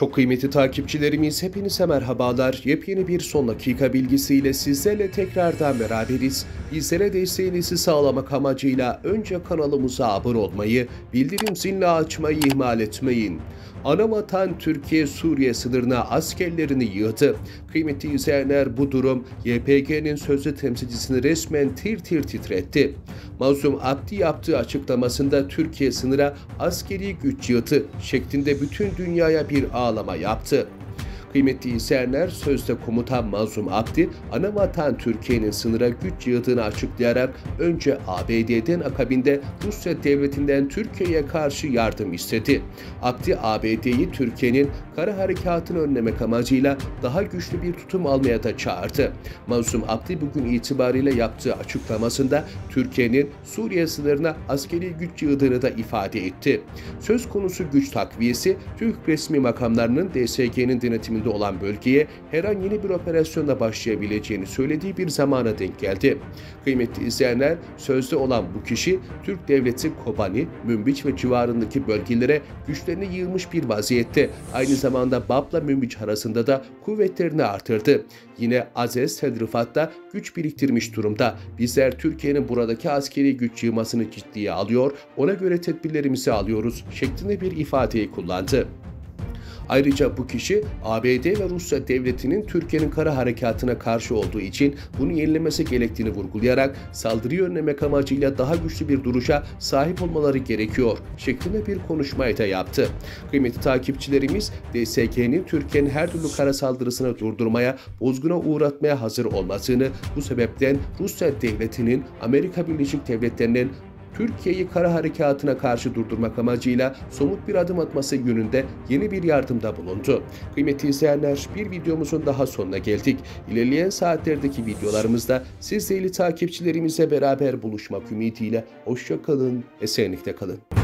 Çok kıymetli takipçilerimiz hepinize merhabalar. Yepyeni bir son dakika bilgisiyle sizlerle tekrardan beraberiz. Bizlere desteğinizi sağlamak amacıyla önce kanalımıza abone olmayı, bildirim zilini açmayı ihmal etmeyin. Anavatan Türkiye Suriye sınırına askerlerini yığdı. Kıymetli izleyenler bu durum YPG'nin sözlü temsilcisini resmen tir tir titretti. Mazlum Abdi yaptığı açıklamasında Türkiye sınıra askeri güç yığdı şeklinde bütün dünyaya bir ağlama yaptı. Kıymetli izleyenler sözde komutan Mazlum Abdi, ana vatan Türkiye'nin sınıra güç yığdığını açıklayarak önce ABD'den akabinde Rusya devletinden Türkiye'ye karşı yardım istedi. Abdi ABD'yi Türkiye'nin kara harekatını önlemek amacıyla daha güçlü bir tutum almaya da çağırdı. Mazlum Abdi bugün itibariyle yaptığı açıklamasında Türkiye'nin Suriye sınırına askeri güç yığdığını da ifade etti. Söz konusu güç takviyesi Türk resmi makamlarının DSG'nin denetiminde olan bölgeye her an yeni bir operasyonla başlayabileceğini söylediği bir zamana denk geldi. Kıymetli izleyenler, sözde olan bu kişi Türk devleti Kobani, Münbiç ve civarındaki bölgelere güçlerini yığmış bir vaziyette. Aynı zamanda Bab'la Münbiç arasında da kuvvetlerini artırdı. Yine Azez Tedrifat'ta güç biriktirmiş durumda. Bizler Türkiye'nin buradaki askeri güç yığmasını ciddiye alıyor, ona göre tedbirlerimizi alıyoruz şeklinde bir ifadeyi kullandı. Ayrıca bu kişi ABD ve Rusya devletinin Türkiye'nin kara harekatına karşı olduğu için bunu yenilemesi gerektiğini vurgulayarak saldırıyı önlemek amacıyla daha güçlü bir duruşa sahip olmaları gerekiyor şeklinde bir konuşmayı da yaptı. Kıymetli takipçilerimiz DSK'nin Türkiye'nin her türlü kara saldırısını durdurmaya, bozguna uğratmaya hazır olmasını bu sebepten Rusya devletinin Amerika Birleşik Devletleri'nin Türkiye'yi kara harekatına karşı durdurmak amacıyla somut bir adım atması yönünde yeni bir yardımda bulundu. Kıymetli izleyenler bir videomuzun daha sonuna geldik. İlerleyen saatlerdeki videolarımızda siz değerli takipçilerimizle beraber buluşmak ümidiyle hoşça kalın, esenlikte kalın.